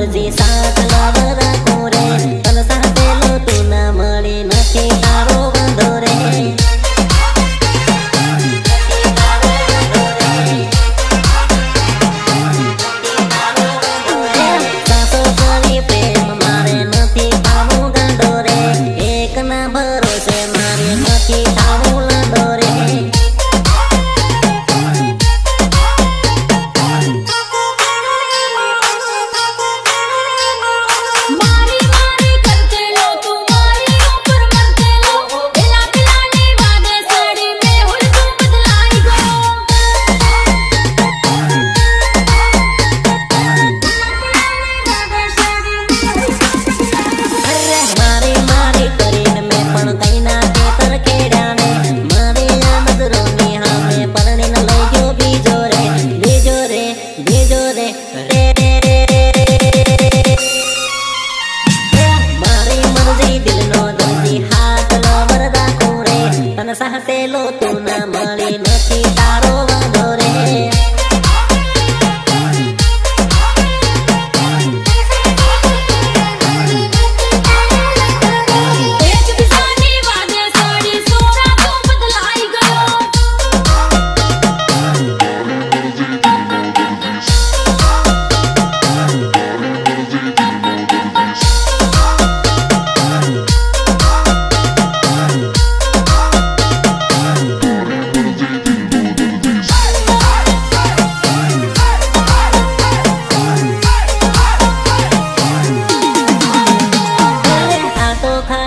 melodies તું ના મળી નથી તારો વાંધો રે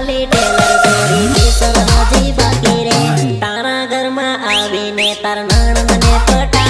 વાલી ટેલર ગોરી કિશોર હાજી બાકી રે. તારા ઘરમાં આવીને તાર નાણ મને પટા